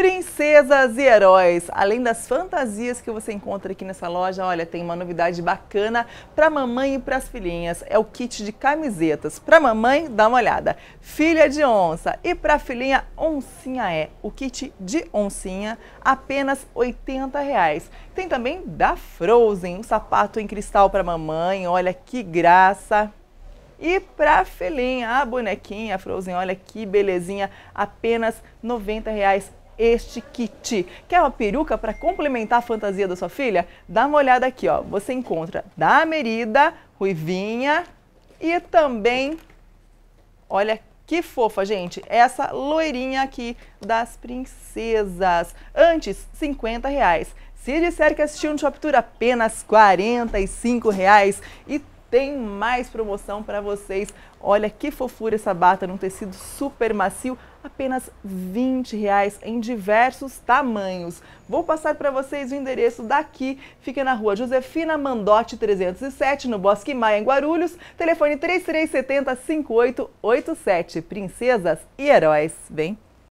Princesas e heróis, além das fantasias que você encontra aqui nessa loja, olha, tem uma novidade bacana para mamãe e para as filhinhas. É o kit de camisetas. Para mamãe, dá uma olhada. Filha de onça e para filhinha, oncinha é. O kit de oncinha, apenas 80 reais. Tem também da Frozen, um sapato em cristal para mamãe, olha que graça. E para filhinha, a bonequinha a Frozen, olha que belezinha, apenas 90 reais este kit. Quer uma peruca para complementar a fantasia da sua filha? Dá uma olhada aqui, ó. Você encontra da Merida, Ruivinha e também, olha que fofa, gente, essa loirinha aqui das princesas. Antes, 50 reais. Se disser que assistiu no Shoptura, apenas 45 reais. E tem mais promoção para vocês. Olha que fofura essa bata num tecido super macio, apenas 20 reais em diversos tamanhos. Vou passar para vocês o endereço daqui, fica na rua Josefina Mandotti 307, no Bosque Maia, em Guarulhos, telefone 3370 5887. Princesas e heróis, vem!